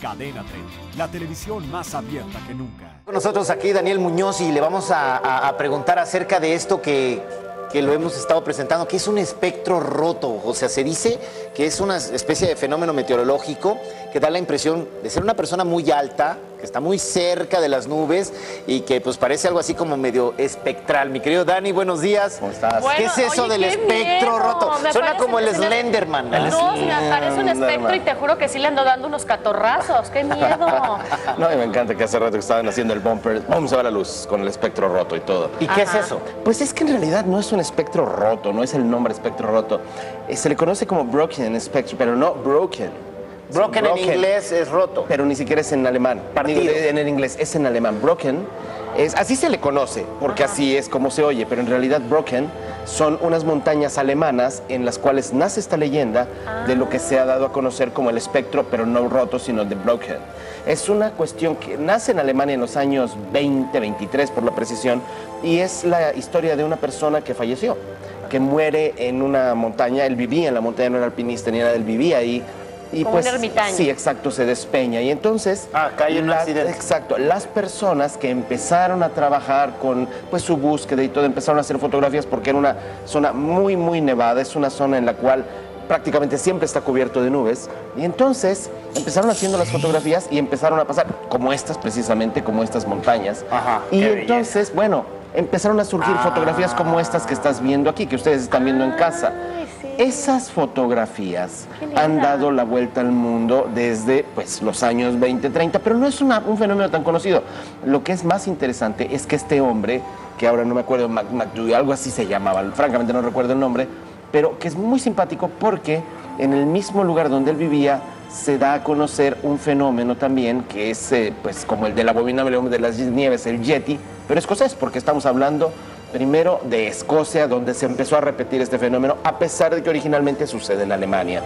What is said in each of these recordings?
Cadena 30, la televisión más abierta que nunca. Con nosotros aquí Daniel Muñoz y le vamos a, a- preguntar acerca de esto que, que lo hemos estado presentando, que es un espectro roto. O sea, se dice que es una especie de fenómeno meteorológico que da la impresión de ser una persona muy alta, que está muy cerca de las nubes y que pues parece algo así como medio espectral. Mi querido Dani, buenos días. ¿Cómo estás? ¿Qué es eso oye, del espectro miedo. roto? Me Suena parece como el se Slenderman. el No, se me aparece un espectro y te juro que sí le ando dando unos catorrazos. ¡Qué miedo! No, y me encanta que hace rato que estaban haciendo el bumper, vamos a ver la luz con el espectro roto y todo. ¿Y qué es eso? Pues es que en realidad no es un espectro roto, no es el nombre espectro roto. Eh, Se le conoce como broken spectrum, pero no broken. Broken, en inglés es roto. Pero ni siquiera es en alemán. Partido. En el inglés es en alemán. Broken es así se le conoce, porque así es como se oye, pero en realidad broken son unas montañas alemanas en las cuales nace esta leyenda de lo que se ha dado a conocer como el espectro, pero no roto, sino de broken. Es una cuestión que nace en Alemania en los años 20, 23 por la precisión, y es la historia de una persona que falleció, que muere en una montaña. Él vivía en la montaña, no era alpinista ni nada, él vivía ahí. Y Como pues, un ermitaño. Sí, exacto, se despeña. Y entonces. Ah, cae en un las- accidente. Exacto, las personas que empezaron a trabajar con pues, su búsqueda y todo, empezaron a hacer fotografías porque era una zona muy, muy nevada, es una zona en la cual prácticamente siempre está cubierto de nubes. Y entonces empezaron haciendo las fotografías y empezaron a pasar, como estas precisamente, como estas montañas. Ajá, y entonces, bueno, empezaron a surgir fotografías como estas que estás viendo aquí, que ustedes están viendo en casa. Ay. Esas fotografías han dado la vuelta al mundo desde pues, los años 20, 30, pero no es una- un fenómeno tan conocido. Lo que es más interesante es que este hombre, que ahora no me acuerdo, Mac, McDougall, algo así se llamaba, francamente no recuerdo el nombre, pero que es muy simpático porque en el mismo lugar donde él vivía se da a conocer un fenómeno también que es eh, pues como el del abominable hombre de las nieves, el Yeti, pero escocés, porque estamos hablando primero de Escocia, donde se empezó a repetir este fenómeno, a pesar de que originalmente sucede en Alemania.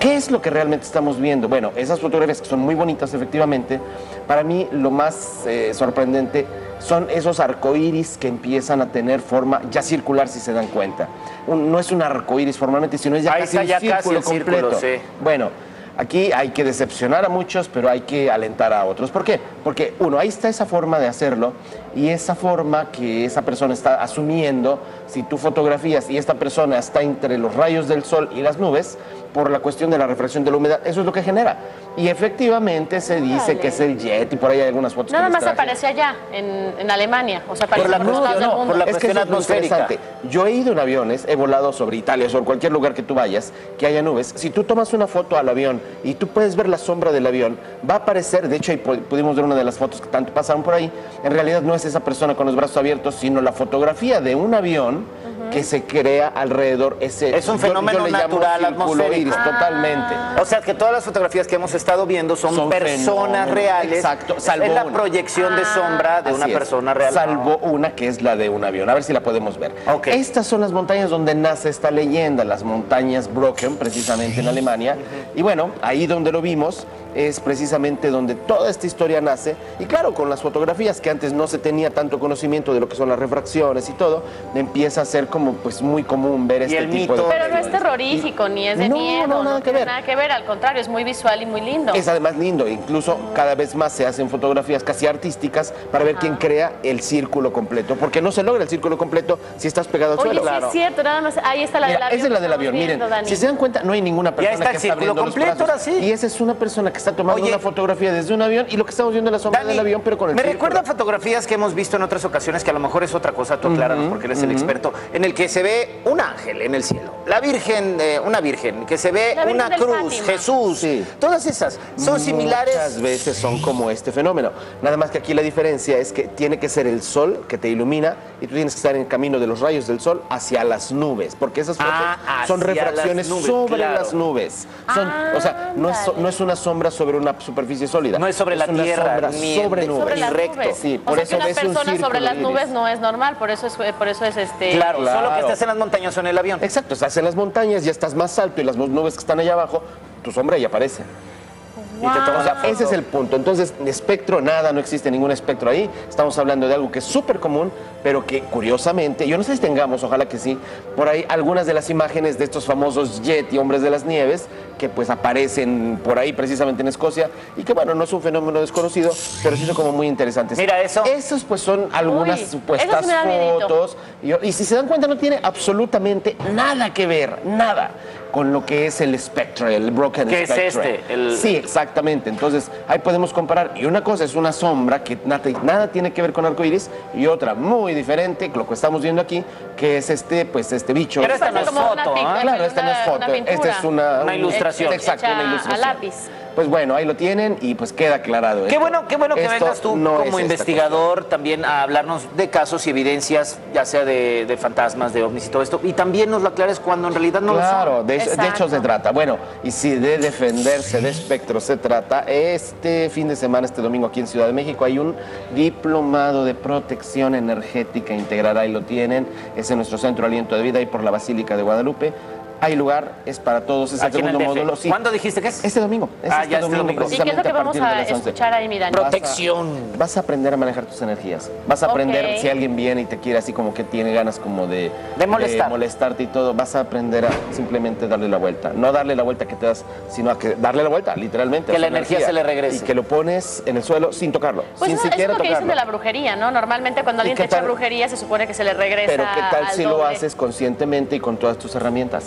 ¿Qué es lo que realmente estamos viendo? Bueno, esas fotografías que son muy bonitas, efectivamente, para mí lo más eh, sorprendente son esos arcoíris que empiezan a tener forma ya circular, si se dan cuenta. Un- no es un arcoíris formalmente, sino es ya Ahí casi está un ya casi círculo círculo, completo. sí. Bueno, aquí hay que decepcionar a muchos, pero hay que alentar a otros. ¿Por qué? Porque, uno, ahí está esa forma de hacerlo y esa forma que esa persona está asumiendo, si tú fotografías y esta persona está entre los rayos del sol y las nubes, por la cuestión de la refracción de la humedad, eso es lo que genera. Y efectivamente se dice que es el jet y por ahí hay algunas fotos que Nada más aparece allá, en, en Alemania. O sea, aparece Por la por, no, mundo. la es que es atmosférica. interesante. Yo he ido en aviones, he volado sobre Italia, sobre cualquier lugar que tú vayas, que haya nubes. Si tú tomas una foto al avión y tú puedes ver la sombra del avión, va a aparecer, de hecho ahí pu- pudimos ver una de las fotos que tanto pasaron por ahí, en realidad no es esa persona con los brazos abiertos, sino la fotografía de un avión que se crea alrededor ese... Es un yo- yo fenómeno le llamo natural atmosférico. iris, totalmente. O sea, que todas las fotografías que hemos estado viendo son, Son personas fenómenos. reales. Exacto, Es- salvo es la una. proyección de sombra de Así una es, persona real. Salvo una que es la de un avión. A ver si la podemos ver. Estas son las montañas donde nace esta leyenda, las montañas Brocken, precisamente en Alemania. Y bueno, ahí donde lo vimos es precisamente donde toda esta historia nace. Y claro, con las fotografías que antes no se tenía tanto conocimiento de lo que son las refracciones y todo, empieza a ser como pues muy común ver este el tipo mito. de Pero no es terrorífico, ni es de No, miedo. no, nada que tiene ver. Nada que ver, al contrario, es muy visual y muy lindo. Es además lindo, incluso cada vez más se hacen fotografías casi artísticas para ver quién crea el círculo completo, porque no se logra el círculo completo si estás pegado al Oye, suelo. sí es cierto, nada más. Ahí está la Mira, del avión. esa es la del avión, miren, Dani. si se dan cuenta, no hay ninguna persona está el que está círculo abriendo los completo, brazos. ahora sí. Y esa es una persona que está tomando Oye, una fotografía desde un avión y lo que estamos viendo es la sombra Dani, del avión, pero con el me recuerda fotografías que hemos visto en otras ocasiones, que a lo mejor es otra cosa, tú acláranos porque eres el experto, en el que se ve un ángel en el cielo, la Virgen, eh, una Virgen, que se ve La una cruz, Fátima. Jesús, Sí. todas esas son similares. Muchas veces son como este fenómeno. Nada más que aquí la diferencia es que tiene que ser el sol que te ilumina y tú tienes que estar en el camino de los rayos del sol hacia las nubes, porque esas fotos Ah, son refracciones las nubes, sobre claro. las nubes. Son, o sea, no es, no es una sombra sobre una superficie sólida. No es sobre la una tierra, sombra ni sobre nubes. sobre las recto. nubes. Sí, o por sea eso que una un persona sobre las nubes no es normal, por eso es, por eso es este. Claro, solo que Claro. estás en las montañas o en el avión. Exacto, estás en las montañas, ya estás más alto y las nubes que están allá abajo, tu sombra ya aparece. Y te tomas la foto. ese es el punto. Entonces, espectro, nada, no existe ningún espectro ahí. Estamos hablando de algo que es súper común, pero que curiosamente, yo no sé si tengamos, ojalá que sí, por ahí algunas de las imágenes de estos famosos jet y hombres de las nieves que pues aparecen por ahí precisamente en Escocia y que bueno, no es un fenómeno desconocido, pero sí son como muy interesantes. Mira eso. Esos pues son algunas Uy, supuestas fotos y, y si se dan cuenta no tiene absolutamente nada que ver, nada con lo que es el Spectre, el Broken ¿Qué es este? El- Sí, exactamente. Entonces, ahí podemos comparar. Y una cosa es una sombra que nada, nada tiene que ver con arcoíris y otra muy diferente, lo que estamos viendo aquí, que es este, pues este bicho. Pero esta no es foto, ¿ah? Claro, esta no es foto. Esta es una, Una ilustración. Exacto, una a ilustración. lápiz. Pues bueno, ahí lo tienen y pues queda aclarado. Qué esto. bueno, qué bueno que Esto vengas tú no como investigador también a hablarnos de casos y evidencias, ya sea de, de fantasmas, de ovnis y todo esto. Y también nos lo aclares cuando en realidad no Claro, lo son. de, de hecho se trata. Bueno, y si de defenderse de espectro se trata, este fin de semana, este domingo aquí en Ciudad de México, hay un diplomado de protección energética integral. Ahí lo tienen. Es en nuestro centro Aliento de Vida, ahí por la Basílica de Guadalupe. Hay lugar, es para todos, es el Aquí en el segundo DF. módulo. sí. ¿Cuándo dijiste que es? Este domingo. Es Ah, este ya este domingo, domingo. ¿Y qué es lo precisamente que vamos a las 11. escuchar ahí, mi Dani? Protección. Vas a aprender a manejar tus energías. Vas a aprender si alguien viene y te quiere así como que tiene ganas como de, De molestar. molestarte y todo. Vas a aprender a simplemente darle la vuelta. No darle la vuelta que te das, sino a que darle la vuelta, literalmente. Que la energía se le regrese. Y que lo pones en el suelo sin tocarlo. Pues sin eso, eso siquiera es lo que dicen tocarlo. de la brujería, ¿no? Normalmente cuando ¿Y alguien te echa tal? brujería se supone que se le regresa Pero qué tal al si lo haces conscientemente y con todas tus herramientas.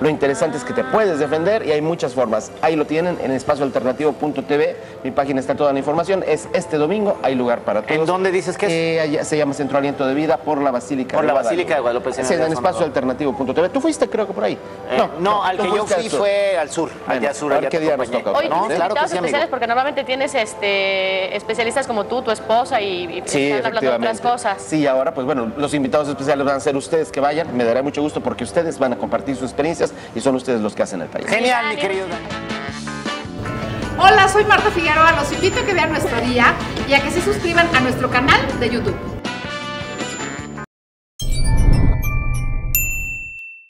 Lo interesante es que te puedes defender y hay muchas formas. Ahí lo tienen en espacioalternativo.tv. Mi página está toda la información. Es este domingo, hay lugar para todos. ¿En dónde dices que es? Eh, allá se llama Centro Aliento de Vida por la Basílica Por de la Guadalupe. Basílica de Guadalupe, sí, en espacioalternativo.tv. Tú fuiste, creo que por ahí. Eh, no, al tú que yo al fui sur. fue al sur, Bueno, allá sur, allá qué día nos toca. Oye, ¿no? tienes Claro que invitados sí, amigo. especiales porque normalmente tienes este especialistas como tú, tu esposa y, y Sí, están hablando de otras cosas. Sí, ahora pues bueno, los invitados especiales van a ser ustedes que vayan. Me dará mucho gusto porque ustedes van a compartir sus experiencias y son ustedes los que hacen el taller. Genial, mi querido. Hola, soy Marta Figueroa. Los invito a que vean nuestro día y a que se suscriban a nuestro canal de YouTube.